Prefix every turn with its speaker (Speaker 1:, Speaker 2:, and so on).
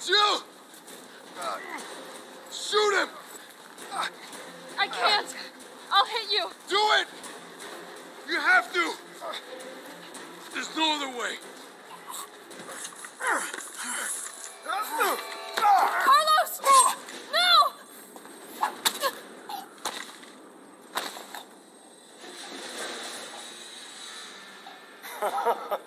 Speaker 1: Jill! Shoot him!
Speaker 2: I can't. I'll hit you.
Speaker 1: Do it! You have to! There's no other way.
Speaker 2: Carlos! No!